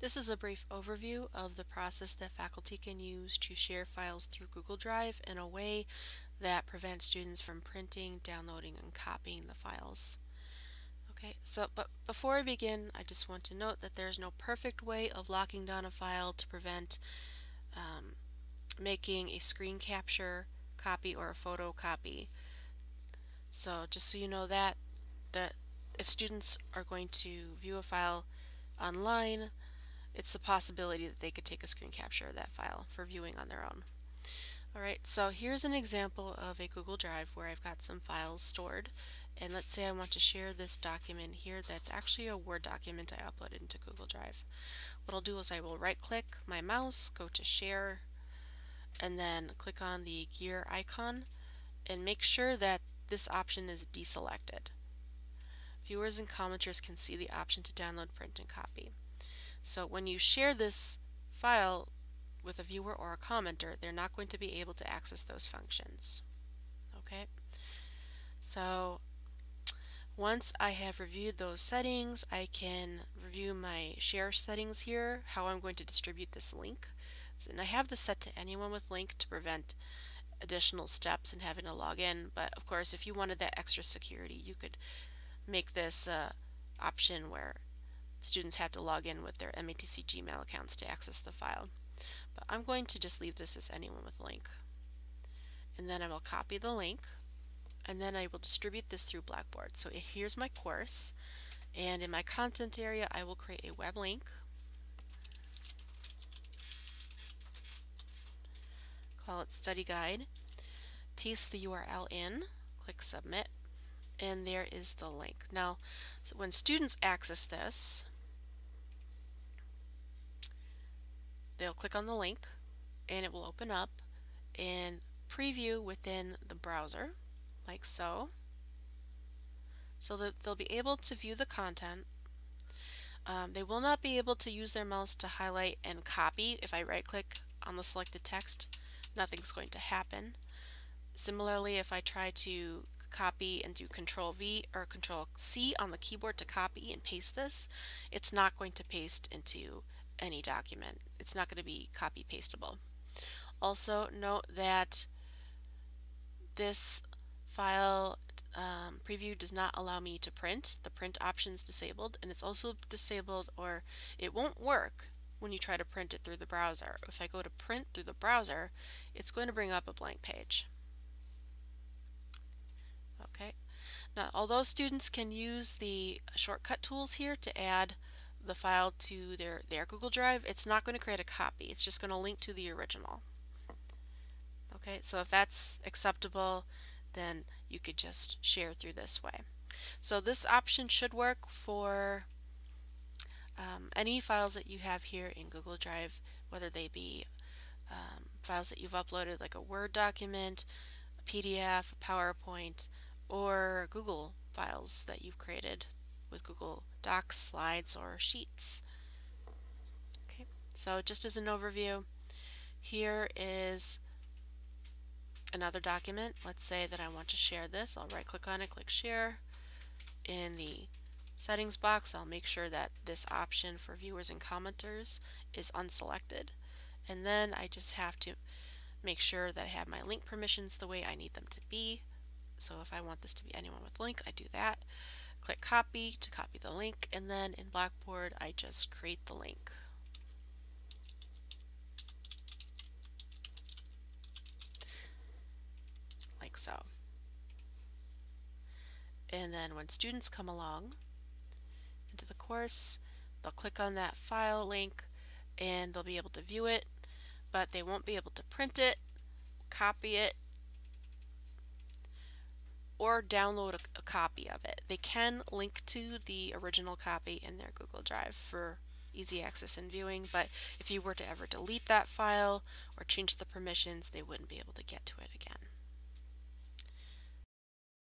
This is a brief overview of the process that faculty can use to share files through Google Drive in a way that prevents students from printing, downloading, and copying the files. Okay, so but before I begin, I just want to note that there's no perfect way of locking down a file to prevent um, making a screen capture copy or a photocopy. So just so you know that, that if students are going to view a file online, it's the possibility that they could take a screen capture of that file for viewing on their own. Alright, so here's an example of a Google Drive where I've got some files stored and let's say I want to share this document here that's actually a Word document I uploaded into Google Drive. What I'll do is I will right click my mouse, go to share, and then click on the gear icon and make sure that this option is deselected. Viewers and commenters can see the option to download, print, and copy. So when you share this file with a viewer or a commenter, they're not going to be able to access those functions. Okay? So once I have reviewed those settings, I can review my share settings here, how I'm going to distribute this link. And I have this set to anyone with link to prevent additional steps and having to log in. But of course, if you wanted that extra security, you could make this uh, option where students have to log in with their MATC Gmail accounts to access the file. But I'm going to just leave this as anyone with link. And then I will copy the link and then I will distribute this through Blackboard. So here's my course and in my content area I will create a web link call it study guide paste the URL in click submit and there is the link. Now, so when students access this, they'll click on the link and it will open up and preview within the browser like so. So that they'll be able to view the content. Um, they will not be able to use their mouse to highlight and copy. If I right click on the selected text, nothing's going to happen. Similarly, if I try to copy and do control V or control C on the keyboard to copy and paste this, it's not going to paste into any document. It's not going to be copy pastable. Also note that this file um, preview does not allow me to print. The print option is disabled and it's also disabled or it won't work when you try to print it through the browser. If I go to print through the browser, it's going to bring up a blank page. Okay. Now, although students can use the shortcut tools here to add the file to their, their Google Drive, it's not going to create a copy. It's just going to link to the original. Okay, so if that's acceptable, then you could just share through this way. So this option should work for um, any files that you have here in Google Drive, whether they be um, files that you've uploaded like a Word document, a PDF, a PowerPoint, or Google files that you've created with Google Docs, slides, or sheets. Okay, so just as an overview, here is another document. Let's say that I want to share this. I'll right click on it, click share. In the settings box, I'll make sure that this option for viewers and commenters is unselected. And then I just have to make sure that I have my link permissions the way I need them to be. So if I want this to be anyone with link, I do that. Click copy to copy the link, and then in Blackboard, I just create the link. Like so. And then when students come along into the course, they'll click on that file link and they'll be able to view it, but they won't be able to print it, copy it, or download a, a, copy of it. They can link to the original copy in their Google Drive for easy access and viewing, but if you were to ever delete that file or change the permissions, they wouldn't be able to get to it again.